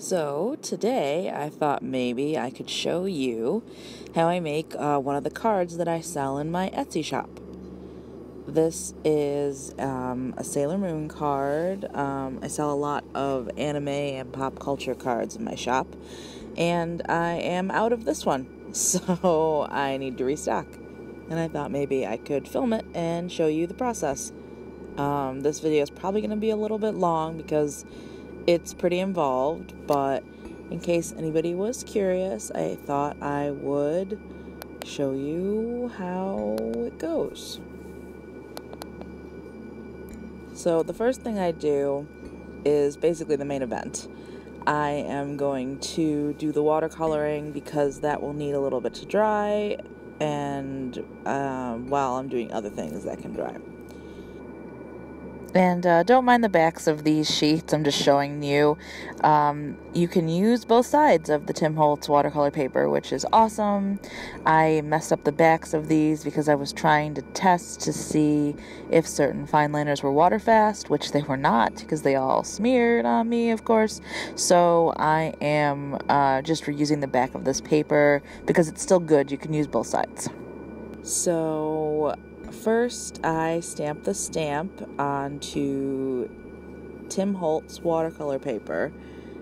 So, today I thought maybe I could show you how I make uh, one of the cards that I sell in my Etsy shop. This is um, a Sailor Moon card. Um, I sell a lot of anime and pop culture cards in my shop, and I am out of this one, so I need to restock. And I thought maybe I could film it and show you the process. Um, this video is probably going to be a little bit long because it's pretty involved, but in case anybody was curious, I thought I would show you how it goes. So, the first thing I do is basically the main event. I am going to do the watercoloring because that will need a little bit to dry, and um, while I'm doing other things that can dry. And uh, don't mind the backs of these sheets, I'm just showing you. Um, you can use both sides of the Tim Holtz watercolor paper, which is awesome. I messed up the backs of these because I was trying to test to see if certain fine liners were water fast, which they were not because they all smeared on me, of course. So I am uh, just reusing the back of this paper because it's still good. You can use both sides. So First, I stamp the stamp onto Tim Holtz watercolor paper.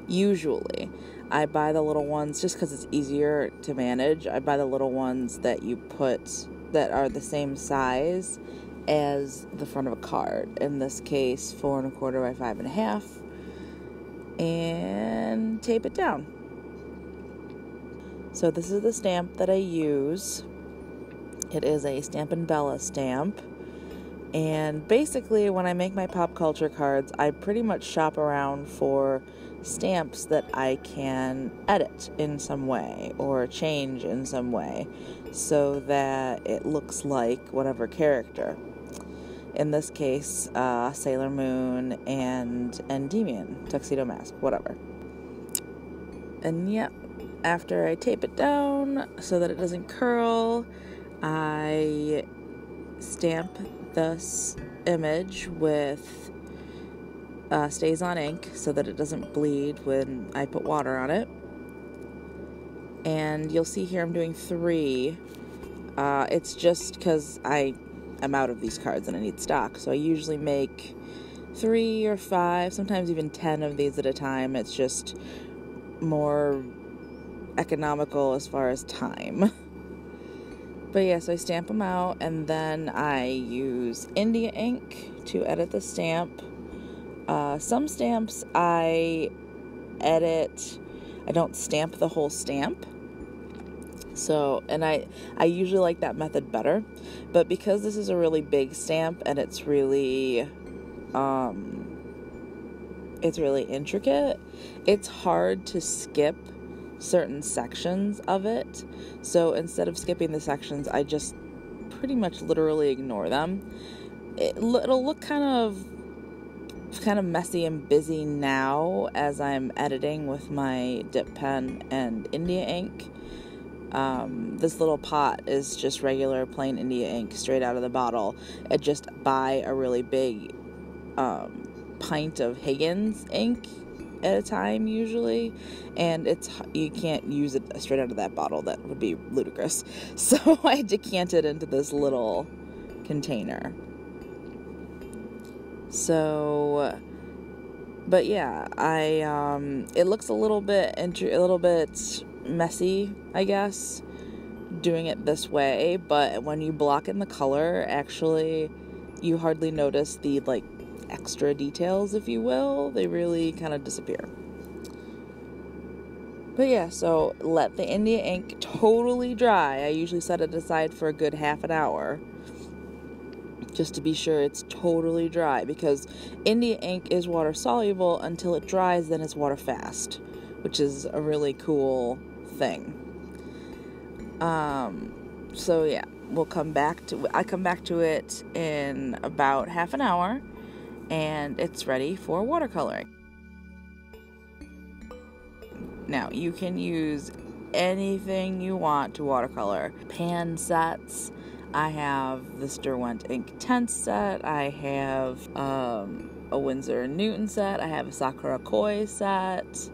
Usually, I buy the little ones just because it's easier to manage. I buy the little ones that you put that are the same size as the front of a card. In this case, four and a quarter by five and a half, and tape it down. So, this is the stamp that I use it is a Stampin' Bella stamp. And basically, when I make my pop culture cards, I pretty much shop around for stamps that I can edit in some way or change in some way so that it looks like whatever character. In this case, uh, Sailor Moon and Endymion, Tuxedo Mask, whatever. And yeah, after I tape it down so that it doesn't curl, I stamp this image with uh, StazOn ink so that it doesn't bleed when I put water on it. And you'll see here I'm doing three. Uh, it's just because I am out of these cards and I need stock. So I usually make three or five, sometimes even ten of these at a time. It's just more economical as far as time. But yeah, so I stamp them out and then I use India ink to edit the stamp. Uh, some stamps I edit, I don't stamp the whole stamp. So, and I I usually like that method better, but because this is a really big stamp and it's really um it's really intricate, it's hard to skip certain sections of it. So instead of skipping the sections, I just pretty much literally ignore them. It, it'll look kind of kind of messy and busy now as I'm editing with my dip pen and India ink. Um, this little pot is just regular plain India ink straight out of the bottle. I just buy a really big um, pint of Higgins ink at a time usually and it's you can't use it straight out of that bottle that would be ludicrous. So i decant it into this little container. So but yeah i um it looks a little bit a little bit messy i guess doing it this way but when you block in the color actually you hardly notice the like extra details, if you will, they really kind of disappear. But yeah, so let the India ink totally dry. I usually set it aside for a good half an hour just to be sure it's totally dry because India ink is water soluble until it dries, then it's water fast, which is a really cool thing. Um, so yeah, we'll come back to I come back to it in about half an hour and it's ready for watercoloring. Now, you can use anything you want to watercolor. Pan sets. I have the Derwent Inktense set. I have um, a Winsor & Newton set. I have a Sakura Koi set.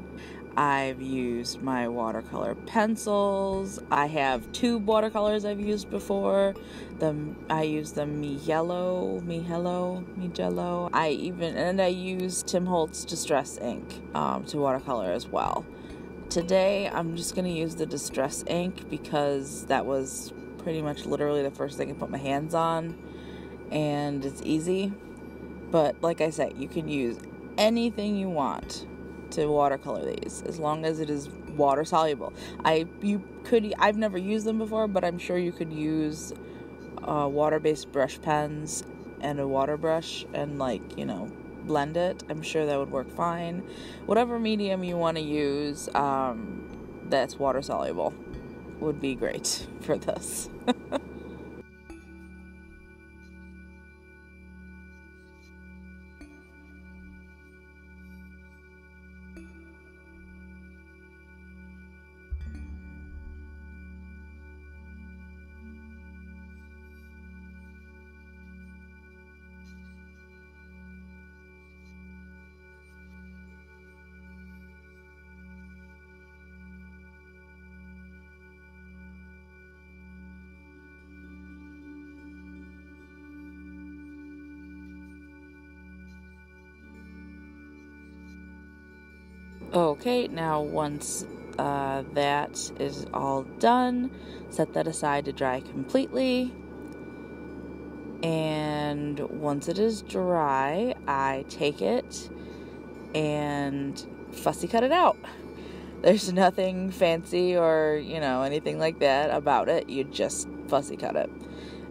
I've used my watercolor pencils. I have tube watercolors I've used before. The I use the Mi Yellow, Mi Hello, Mi Jello. I even and I use Tim Holtz Distress ink um, to watercolor as well. Today I'm just gonna use the Distress ink because that was pretty much literally the first thing I put my hands on, and it's easy. But like I said, you can use anything you want to watercolor these as long as it is water soluble. I you could I've never used them before, but I'm sure you could use uh, water-based brush pens and a water brush and like you know blend it. I'm sure that would work fine. Whatever medium you want to use um, that's water soluble would be great for this. Okay, now once uh, that is all done, set that aside to dry completely. And once it is dry, I take it and fussy cut it out. There's nothing fancy or, you know, anything like that about it. You just fussy cut it.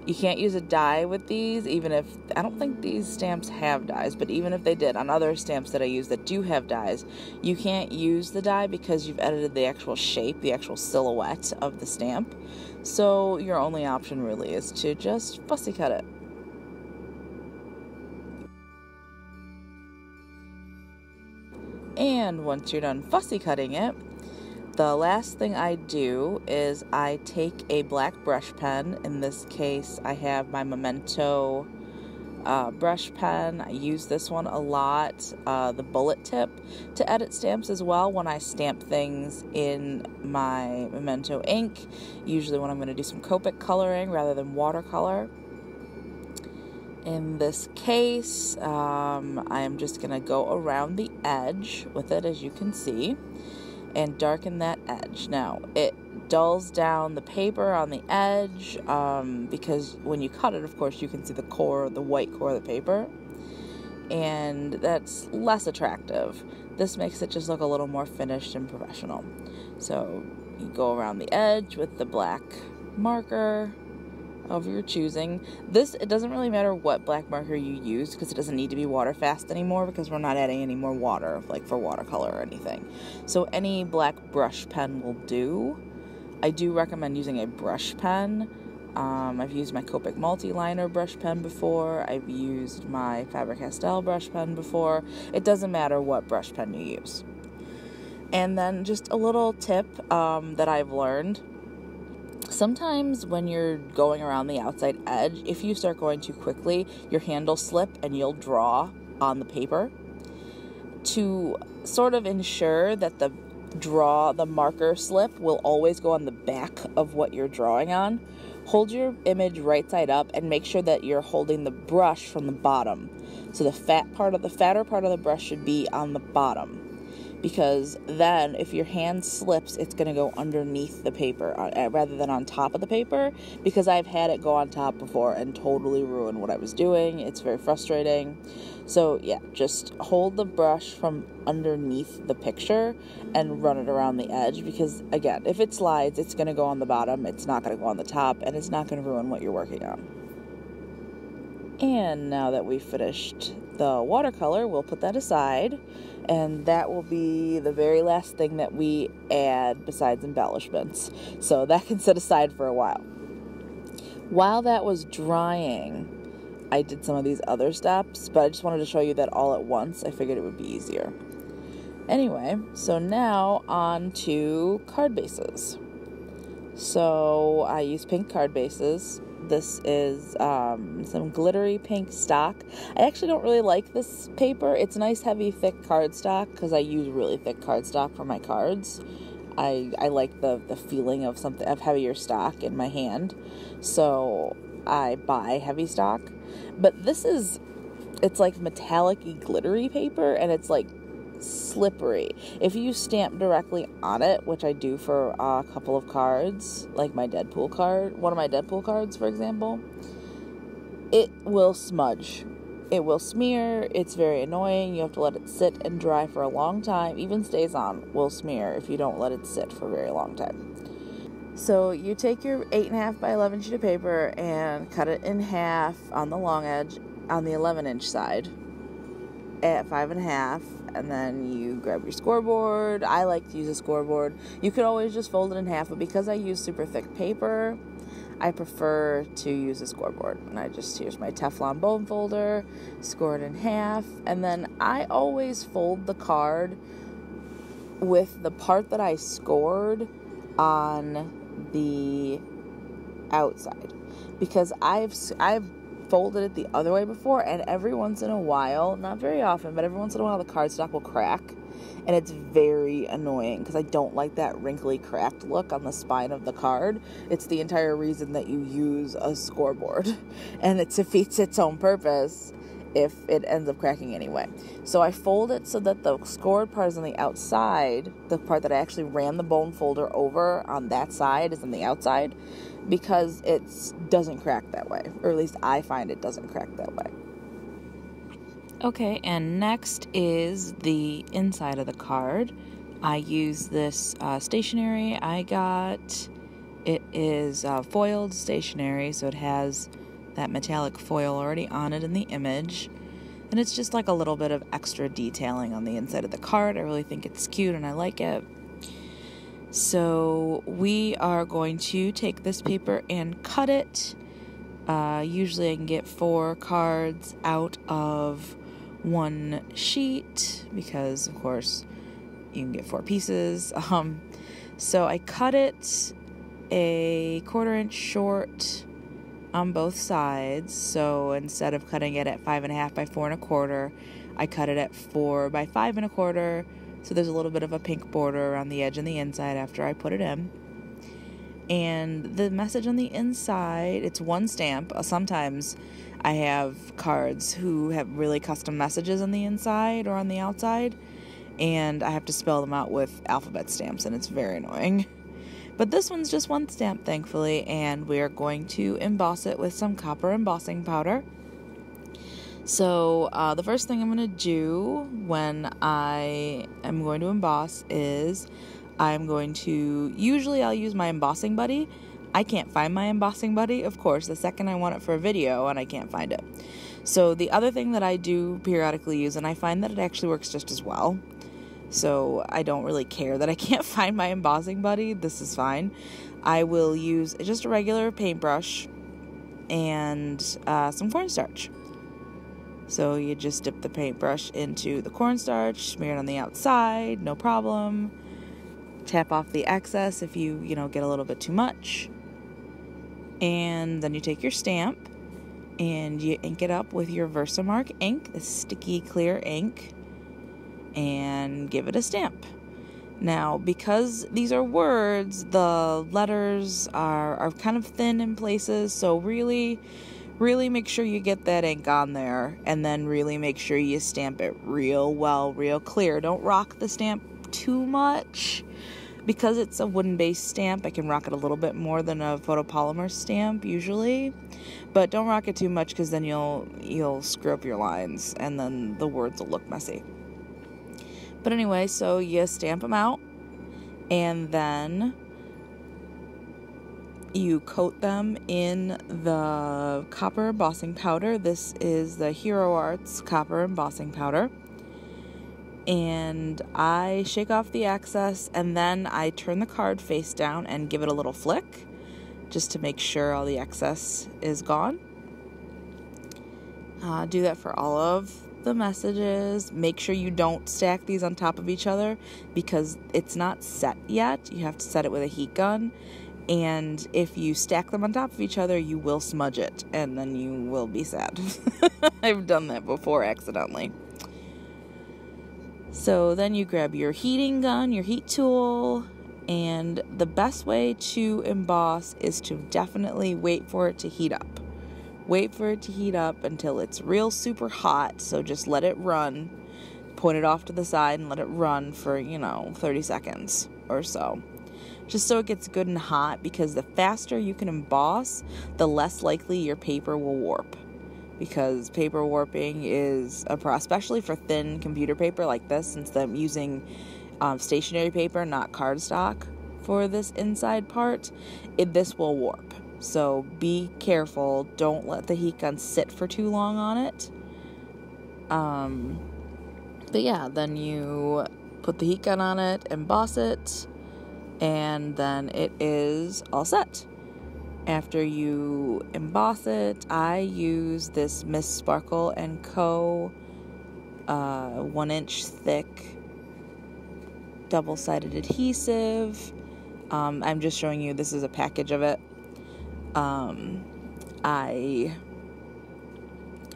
You can't use a die with these, even if I don't think these stamps have dies, but even if they did, on other stamps that I use that do have dies, you can't use the die because you've edited the actual shape, the actual silhouette of the stamp. So your only option really is to just fussy cut it. And once you're done fussy cutting it, the last thing I do is I take a black brush pen. In this case, I have my Memento uh, brush pen. I use this one a lot, uh, the bullet tip, to edit stamps as well when I stamp things in my Memento ink. Usually, when I'm going to do some Copic coloring rather than watercolor. In this case, um, I am just going to go around the edge with it, as you can see and darken that edge. Now, it dulls down the paper on the edge um, because when you cut it, of course, you can see the core, the white core of the paper, and that's less attractive. This makes it just look a little more finished and professional. So, you go around the edge with the black marker of your choosing. This, it doesn't really matter what black marker you use because it doesn't need to be water fast anymore because we're not adding any more water, like for watercolor or anything. So any black brush pen will do. I do recommend using a brush pen. Um, I've used my Copic Multi-Liner brush pen before. I've used my Faber-Castell brush pen before. It doesn't matter what brush pen you use. And then just a little tip um, that I've learned Sometimes when you're going around the outside edge, if you start going too quickly, your hand will slip and you'll draw on the paper. To sort of ensure that the draw, the marker slip will always go on the back of what you're drawing on, hold your image right side up and make sure that you're holding the brush from the bottom. So the fat part of the fatter part of the brush should be on the bottom because then if your hand slips, it's going to go underneath the paper uh, uh, rather than on top of the paper because I've had it go on top before and totally ruin what I was doing. It's very frustrating. So, yeah, just hold the brush from underneath the picture and run it around the edge because, again, if it slides, it's going to go on the bottom, it's not going to go on the top, and it's not going to ruin what you're working on. And now that we've finished the watercolor, we'll put that aside and that will be the very last thing that we add besides embellishments. So that can sit aside for a while. While that was drying, I did some of these other steps, but I just wanted to show you that all at once. I figured it would be easier. Anyway, so now on to card bases. So I use pink card bases. This is um, some glittery pink stock. I actually don't really like this paper. It's nice, heavy, thick cardstock because I use really thick cardstock for my cards. I, I like the, the feeling of something of heavier stock in my hand. So I buy heavy stock. But this is it's like metallic glittery paper and it's like slippery. If you stamp directly on it, which I do for a couple of cards, like my Deadpool card, one of my Deadpool cards, for example, it will smudge. It will smear. It's very annoying. You have to let it sit and dry for a long time. Even StazOn will smear if you don't let it sit for a very long time. So you take your 8.5 by 11 sheet of paper and cut it in half on the long edge on the 11 inch side at five and then you grab your scoreboard. I like to use a scoreboard. You could always just fold it in half, but because I use super thick paper, I prefer to use a scoreboard. And I just here's my Teflon bone folder, score it in half, and then I always fold the card with the part that I scored on the outside because I've I've folded it the other way before, and every once in a while, not very often, but every once in a while, the cardstock will crack. And it's very annoying because I don't like that wrinkly, cracked look on the spine of the card. It's the entire reason that you use a scoreboard, and it defeats its own purpose if it ends up cracking anyway. So I fold it so that the scored part is on the outside. The part that I actually ran the bone folder over on that side is on the outside because it doesn't crack that way, or at least I find it doesn't crack that way. Okay, and next is the inside of the card. I use this uh, stationery I got. It is uh, foiled stationery, so it has that metallic foil already on it in the image. And it's just like a little bit of extra detailing on the inside of the card. I really think it's cute and I like it. So we are going to take this paper and cut it. Uh, usually I can get four cards out of one sheet because, of course, you can get four pieces. Um, so I cut it a quarter inch short on both sides. So instead of cutting it at five and a half by four and a quarter, I cut it at four by five and a quarter so there's a little bit of a pink border around the edge and the inside after I put it in. And the message on the inside, it's one stamp. Uh, sometimes I have cards who have really custom messages on the inside or on the outside, and I have to spell them out with alphabet stamps, and it's very annoying. But this one's just one stamp, thankfully, and we are going to emboss it with some copper embossing powder. So, uh, the first thing I'm going to do when I am going to emboss is I'm going to, usually, I'll use my embossing buddy. I can't find my embossing buddy, of course, the second I want it for a video and I can't find it. So, the other thing that I do periodically use, and I find that it actually works just as well. So, I don't really care that I can't find my embossing buddy. This is fine. I will use just a regular paintbrush and uh, some cornstarch. So you just dip the paintbrush into the cornstarch, smear it on the outside, no problem. Tap off the excess if you, you know, get a little bit too much. And then you take your stamp and you ink it up with your Versamark ink, the sticky clear ink, and give it a stamp. Now, because these are words, the letters are, are kind of thin in places, so really really make sure you get that ink on there and then really make sure you stamp it real well, real clear. Don't rock the stamp too much because it's a wooden based stamp. I can rock it a little bit more than a photopolymer stamp usually, but don't rock it too much because then you'll you'll screw up your lines and then the words will look messy. But anyway, so you stamp them out and then you coat them in the copper embossing powder. This is the Hero Arts copper embossing powder. And I shake off the excess and then I turn the card face down and give it a little flick just to make sure all the excess is gone. Uh, do that for all of the messages. Make sure you don't stack these on top of each other because it's not set yet. You have to set it with a heat gun And if you stack them on top of each other, you will smudge it and then you will be sad. I've done that before accidentally. So then you grab your heating gun, your heat tool, and the best way to emboss is to definitely wait for it to heat up. Wait for it to heat up until it's real super hot, so just let it run. Point it off to the side and let it run for, you know, 30 seconds or so just so it gets good and hot because the faster you can emboss, the less likely your paper will warp. Because paper warping is a pro, especially for thin computer paper like this, since I'm using um, stationery paper, not cardstock, for this inside part, it, this will warp. So be careful. Don't let the heat gun sit for too long on it. Um, but yeah, then you put the heat gun on it, emboss it, and then it is all set. After you emboss it, I use this Miss Sparkle and Co. Uh, one inch thick double sided adhesive. Um, I'm just showing you this is a package of it. Um, I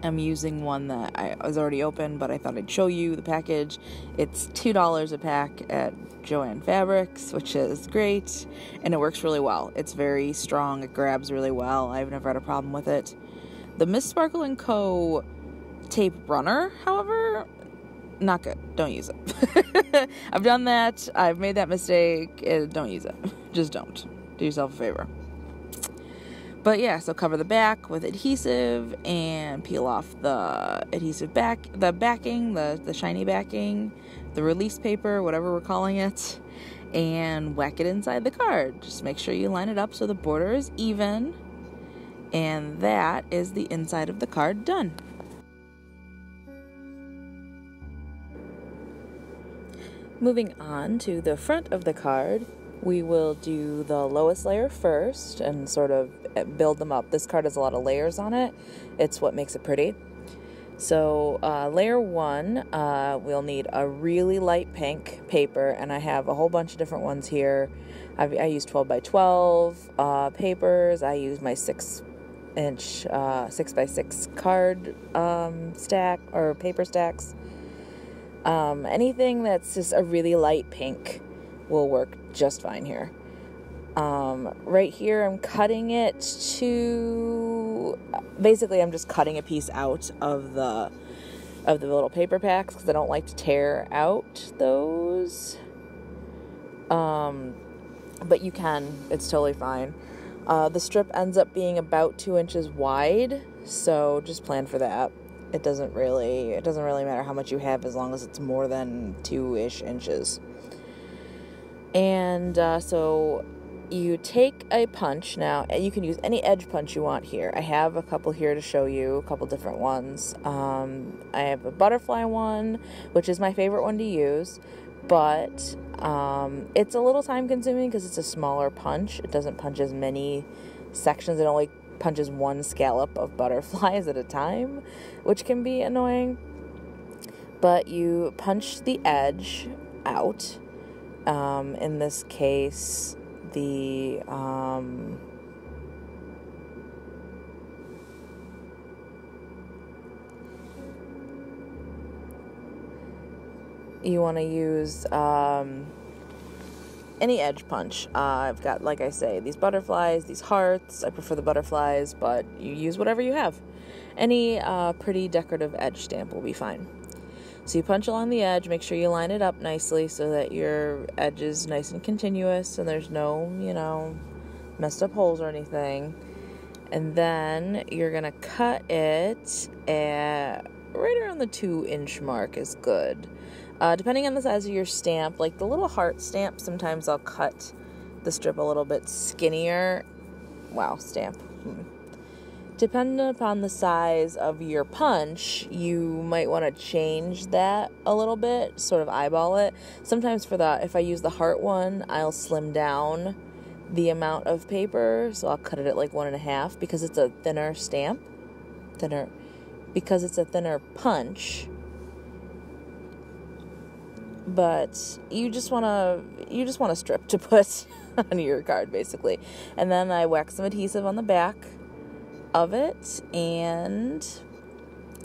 am using one that I was already open, but I thought I'd show you the package. It's $2 a pack at Joann Fabrics, which is great, and it works really well. It's very strong, it grabs really well. I've never had a problem with it. The Miss Sparkle & Co. tape runner, however, not good. Don't use it. I've done that. I've made that mistake. Uh, don't use it. Just don't. Do yourself a favor. But yeah, so cover the back with adhesive and peel off the adhesive back, the backing, the, the shiny backing, the release paper, whatever we're calling it, and whack it inside the card. Just make sure you line it up so the border is even. And that is the inside of the card done. Moving on to the front of the card, we will do the lowest layer first and sort of build them up. This card has a lot of layers on it, it's what makes it pretty. So, uh, layer one, uh, we'll need a really light pink paper, and I have a whole bunch of different ones here. I've, i use 12 by 12 uh, papers, I use my 6 inch uh, 6 by 6 card um, stack or paper stacks. Um, anything that's just a really light pink will work just fine here. Um, right here, I'm cutting it to basically, I'm just cutting a piece out of the of the little paper packs because I don't like to tear out those. Um, but you can, it's totally fine. Uh, the strip ends up being about two inches wide, so just plan for that. It doesn't really it doesn't really matter how much you have as long as it's more than two ish inches. And uh, so you take a punch now you can use any edge punch you want here. I have a couple here to show you a couple different ones. Um, i have a butterfly one which is my favorite one to use but um, it's a little time consuming because it's a smaller punch. It doesn't punch as many sections. It only punches one scallop of butterflies at a time which can be annoying. But you punch the edge out um, in this case the um, you want to use um, any edge punch. Uh, I've got, like I say, these butterflies, these hearts. I prefer the butterflies, but you use whatever you have. Any uh, pretty decorative edge stamp will be fine. So you punch along the edge, make sure you line it up nicely so that your edge is nice and continuous and there's no, you know, messed up holes or anything. And then you're to cut it at right around the two inch mark is good. Uh, depending on the size of your stamp, like the little heart stamp, sometimes I'll cut the strip a little bit skinnier. Wow, stamp. Hmm depending upon the size of your punch, you might want to change that a little bit, sort of eyeball it. Sometimes for the if I use the heart one, I'll slim down the amount of paper, so I'll cut it at like one and a half because it's a thinner stamp, thinner because it's a thinner punch. But you just want to you just want a strip to put on your card, basically. And then I wax some adhesive on the back of it, and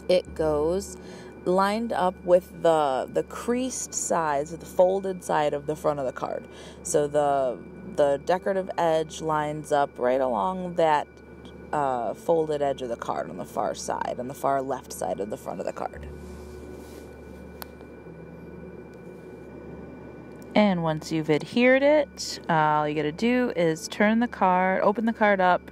it goes lined up with the the creased sides, the folded side of the front of the card. So the the decorative edge lines up right along that uh, folded edge of the card on the far side, on the far left side of the front of the card. And once you've adhered it, uh, all you gotta do is turn the card, open the card up,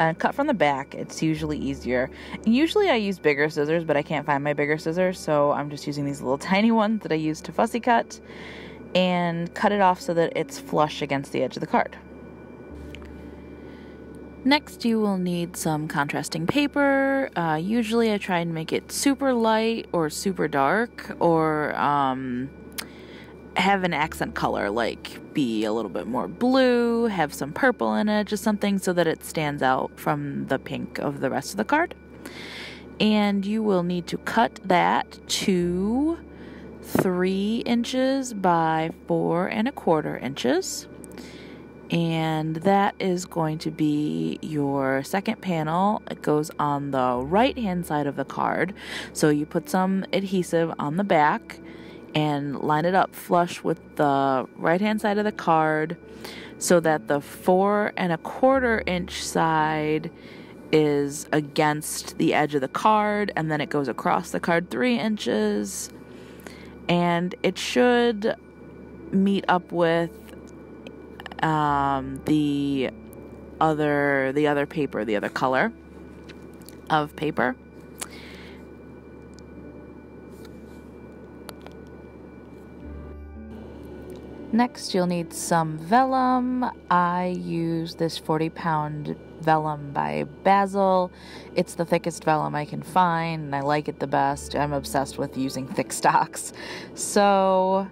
and cut from the back. It's usually easier. Usually I use bigger scissors, but I can't find my bigger scissors, so I'm just using these little tiny ones that I use to fussy cut and cut it off so that it's flush against the edge of the card. Next, you will need some contrasting paper. Uh, usually, I try and make it super light or super dark, or um, have an accent color, like be a little bit more blue, have some purple in it, just something so that it stands out from the pink of the rest of the card. And you will need to cut that to three inches by four and a quarter inches. And that is going to be your second panel. It goes on the right hand side of the card. So you put some adhesive on the back and line it up flush with the right hand side of the card so that the four and a quarter inch side is against the edge of the card and then it goes across the card three inches. And it should meet up with um, the other the other paper the other color of paper Next, you'll need some vellum. I use this 40 pound vellum by Bazzil. It's the thickest vellum I can find, and I like it the best. I'm obsessed with using thick stocks. So,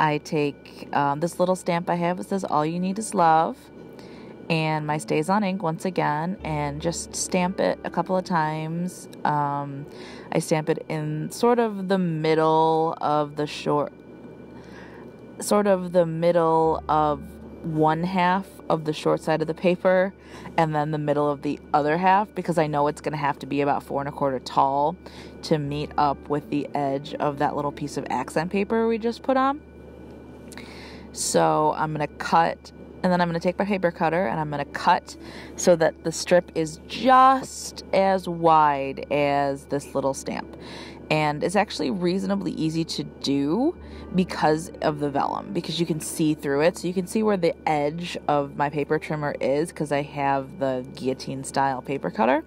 I take um, this little stamp I have. It says, All you need is love. And my StazOn ink once again, and just stamp it a couple of times. Um, I stamp it in sort of the middle of the short sort of the middle of one half of the short side of the paper and then the middle of the other half because I know it's going to have to be about four and a quarter tall to meet up with the edge of that little piece of accent paper we just put on. So I'm going to cut and then I'm going to take my paper cutter and I'm going to cut so that the strip is just as wide as this little stamp and it's actually reasonably easy to do because of the vellum because you can see through it. So you can see where the edge of my paper trimmer is because I have the guillotine style paper cutter.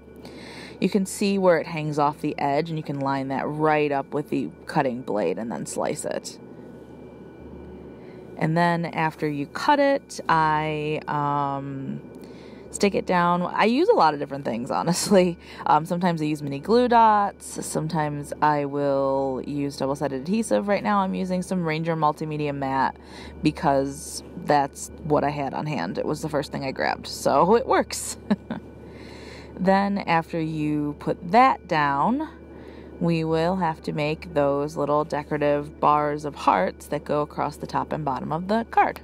You can see where it hangs off the edge and you can line that right up with the cutting blade and then slice it. And then after you cut it I um, stick it down. I use a lot of different things, honestly. Um, sometimes I use mini glue dots. Sometimes I will use double sided adhesive. Right now, I'm using some Ranger Multi Medium Matte because that's what I had on hand. It was the first thing I grabbed, so it works. then, after you put that down, we will have to make those little decorative bars of hearts that go across the top and bottom of the card.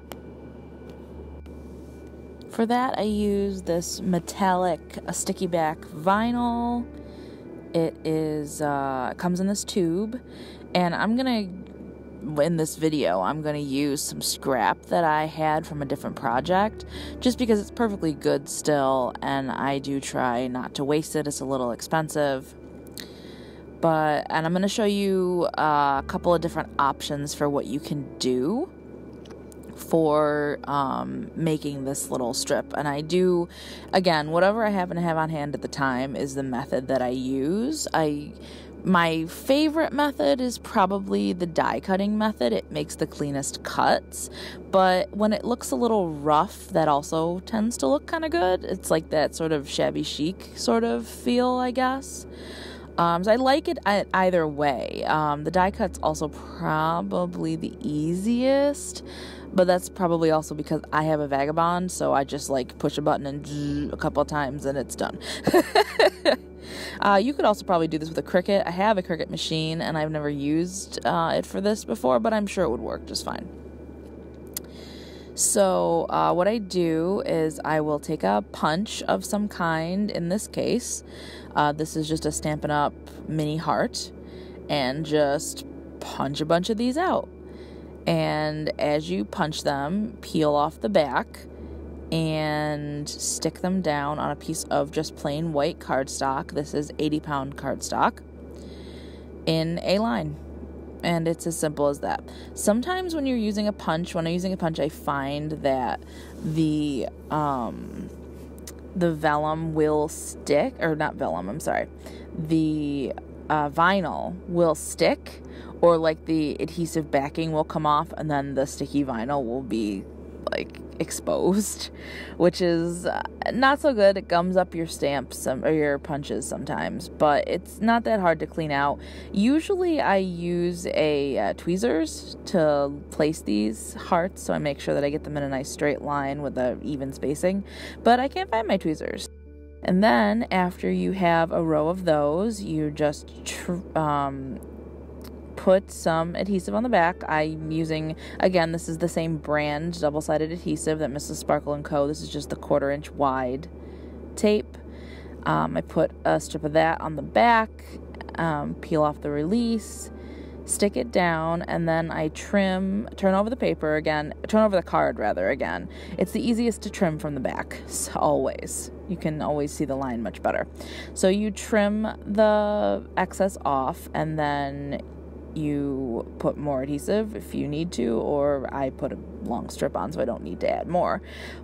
For that, I use this metallic sticky back vinyl. It is uh, comes in this tube, and I'm gonna in this video I'm gonna use some scrap that I had from a different project, just because it's perfectly good still, and I do try not to waste it. It's a little expensive, but and I'm gonna show you uh, a couple of different options for what you can do for um, making this little strip. And I do, again, whatever I happen to have on hand at the time is the method that I use. I my favorite method is probably the die cutting method. It makes the cleanest cuts, but when it looks a little rough, that also tends to look kind of good. It's like that sort of shabby chic sort of feel, I guess. Um, so I like it either way. Um, the die cut's also probably the easiest but that's probably also because I have a vagabond, so I just like push a button and a couple of times and it's done. uh, you could also probably do this with a Cricut. I have a Cricut machine and I've never used uh, it for this before, but I'm sure it would work just fine. So, uh, what I do is I will take a punch of some kind. In this case, uh, this is just a Stampin' Up! mini heart, and just punch a bunch of these out. And as you punch them, peel off the back and stick them down on a piece of just plain white cardstock. This is 80 pound cardstock in a line. And it's as simple as that. Sometimes when you're using a punch, when I'm using a punch, I find that the um, the vellum will stick, or not vellum. I'm sorry, the uh, vinyl will stick, or like the adhesive backing will come off, and then the sticky vinyl will be like exposed, which is uh, not so good. It gums up your stamps or your punches sometimes, but it's not that hard to clean out. Usually, I use a uh, tweezers to place these hearts, so I make sure that I get them in a nice straight line with a even spacing. But I can't find my tweezers. And then after you have a row of those, you just tr- um, put some adhesive on the back. I'm using, again, this is the same brand double sided adhesive that Mrs. Sparkle & Co. This is just the quarter inch wide tape. Um, I put a strip of that on the back, um, peel off the release, stick it down, and then I trim, turn over the paper again, turn over the card rather again. It's the easiest to trim from the back, so always. You can always see the line much better. So you trim the excess off, and then you put more adhesive if you need to, or I put a long strip on so I don't need to add more.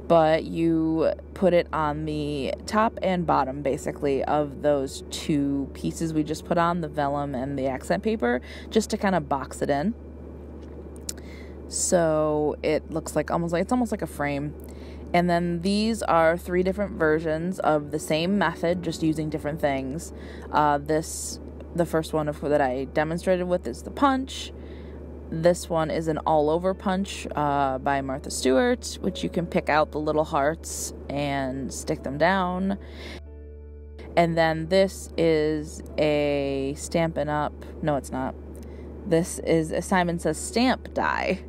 But you put it on the top and bottom basically of those two pieces we just put on the vellum and the accent paper just to kind of box it in. So it looks like almost like it's almost like a frame. And then these are three different versions of the same method, just using different things. Uh, this the first one of, that I demonstrated with is the punch. This one is an all over punch uh, by Martha Stewart, which you can pick out the little hearts and stick them down. And then this is a Stampin' Up. No, it's not. This is a Simon Says Stamp die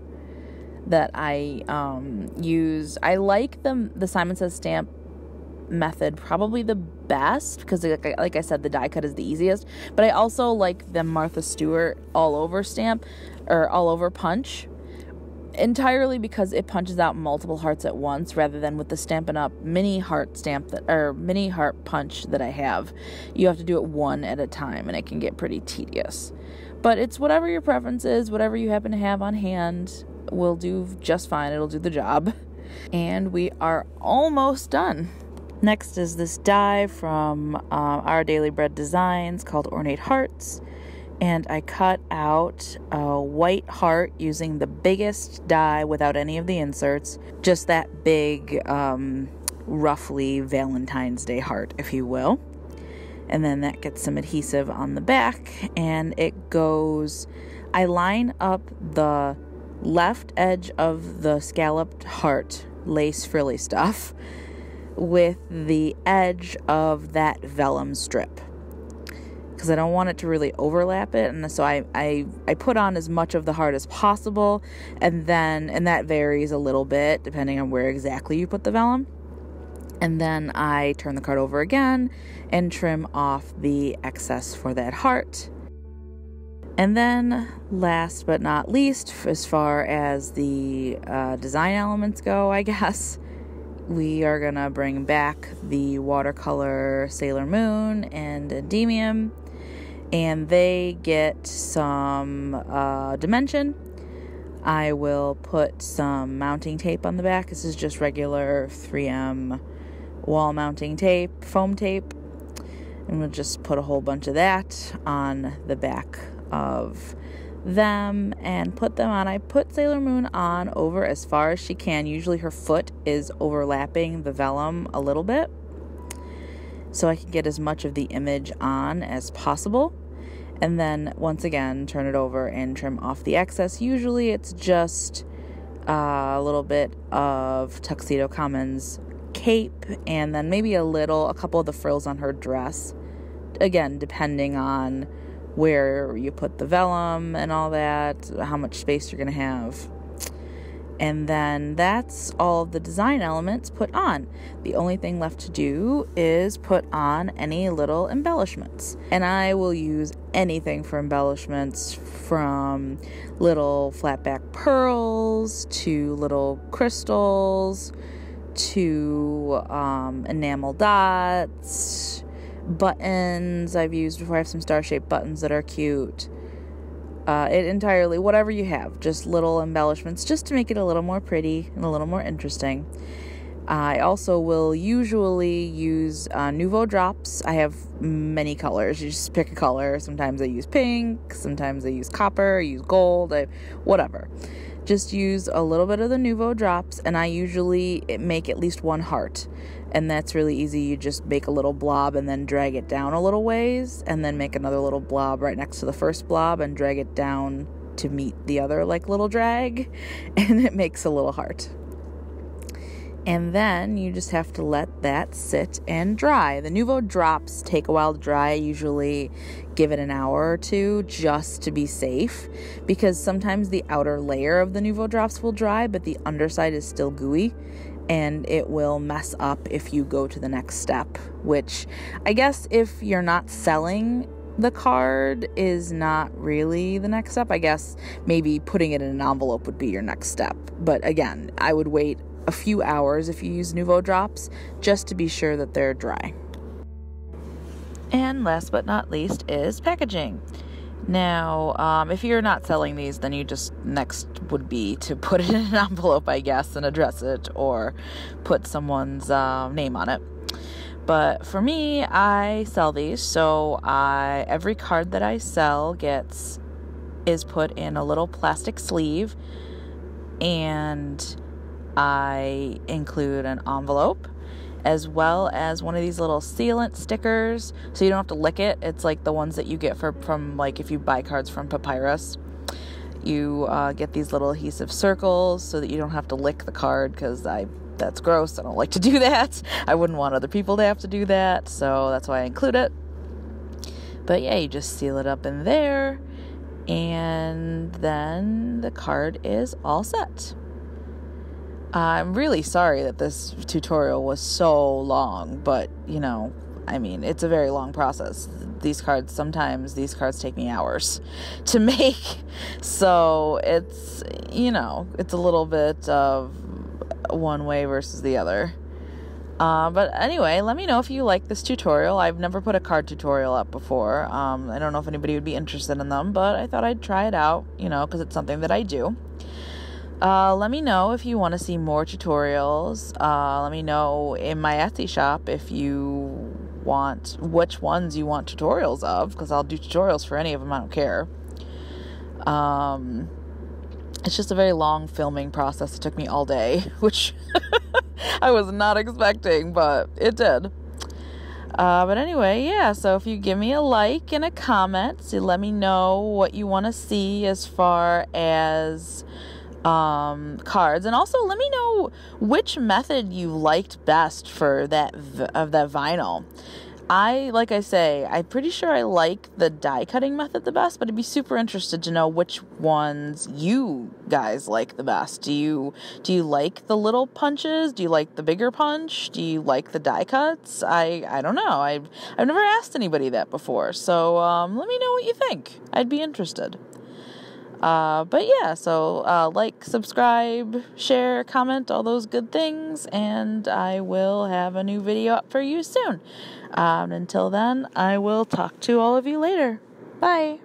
that I um, use. I like the the Simon Says Stamp method probably the best because like I said the die cut is the easiest but I also like the Martha Stewart all over stamp or all over punch entirely because it punches out multiple hearts at once rather than with the Stampin' Up! mini heart stamp that or mini heart punch that I have. You have to do it one at a time and it can get pretty tedious. But it's whatever your preference is whatever you happen to have on hand will do just fine. It'll do the job. And we are almost done Next is this die from uh, Our Daily Bread Designs called Ornate Hearts. And I cut out a white heart using the biggest die without any of the inserts. Just that big, um, roughly Valentine's Day heart, if you will. And then that gets some adhesive on the back. And it goes, I line up the left edge of the scalloped heart, lace frilly stuff with the edge of that vellum strip because I don't want it to really overlap it. And so I, I, I put on as much of the heart as possible. And then, and that varies a little bit depending on where exactly you put the vellum. And then I turn the card over again and trim off the excess for that heart. And then, last but not least, as far as the uh, design elements go, I guess, we are gonna bring back the watercolor Sailor Moon and Endymion, and they get some uh, dimension. I will put some mounting tape on the back. This is just regular 3M wall mounting tape, foam tape, and we'll just put a whole bunch of that on the back of them and put them on. I put Sailor Moon on over as far as she can. Usually her foot is overlapping the vellum a little bit. So I can get as much of the image on as possible. And then once again, turn it over and trim off the excess. Usually it's just uh, a little bit of Tuxedo Kamen's cape and then maybe a little, a couple of the frills on her dress. Again, depending on where you put the vellum and all that, how much space you're going to have. And then that's all the design elements put on. The only thing left to do is put on any little embellishments. And I will use anything for embellishments from little flatback pearls to little crystals to um, enamel dots, buttons I've used before. I have some star shaped buttons that are cute. Uh, it entirely, whatever you have, just little embellishments just to make it a little more pretty and a little more interesting. I also will usually use uh, Nuvo drops. I have many colors. You just pick a color. Sometimes I use pink, sometimes I use copper, I use gold, I, whatever. Just use a little bit of the Nuvo drops, and I usually make at least one heart and that's really easy. You just make a little blob and then drag it down a little ways, and then make another little blob right next to the first blob and drag it down to meet the other like little drag, and it makes a little heart. And then you just have to let that sit and dry. The Nuvo drops take a while to dry. Usually give it an hour or two just to be safe because sometimes the outer layer of the Nuvo drops will dry, but the underside is still gooey and it will mess up if you go to the next step, which I guess if you're not selling the card is not really the next step. I guess maybe putting it in an envelope would be your next step. But again, I would wait a few hours if you use Nuvo drops just to be sure that they're dry. And last but not least is packaging. Now, um, if you're not selling these, then you just next would be to put it in an envelope, I guess, and address it or put someone's uh, name on it. But for me, I sell these, so I every card that I sell gets is put in a little plastic sleeve, and I include an envelope as well as one of these little sealant stickers so you don't have to lick it. It's like the ones that you get for, from, like, if you buy cards from Papyrus. You uh, get these little adhesive circles so that you don't have to lick the card because I that's gross. I don't like to do that. I wouldn't want other people to have to do that, so that's why I include it. But yeah, you just seal it up in there, and then the card is all set. I'm really sorry that this tutorial was so long, but you know, I mean, it's a very long process. These cards, sometimes these cards take me hours to make. So it's, you know, it's a little bit of one way versus the other. Uh, but anyway, let me know if you like this tutorial. I've never put a card tutorial up before. Um, I don't know if anybody would be interested in them, but I thought I'd try it out, you know, because it's something that I do. Uh, let me know if you want to see more tutorials. Uh, let me know in my Etsy shop if you want which ones you want tutorials of, because I'll do tutorials for any of them. I don't care. Um, it's just a very long filming process. It took me all day, which I was not expecting, but it did. Uh, but anyway, yeah, so if you give me a like and a comment, so let me know what you want to see as far as um, cards, and also let me know which method you liked best for that of that vinyl. I like I say, I'm pretty sure I like the die cutting method the best, but I'd be super interested to know which ones you guys like the best. Do you do you like the little punches? Do you like the bigger punch? Do you like the die cuts? I I don't know. I've I've never asked anybody that before, so um, let me know what you think. I'd be interested. Uh, but yeah, so uh, like, subscribe, share, comment, all those good things, and I will have a new video up for you soon. Um, until then, I will talk to all of you later. Bye.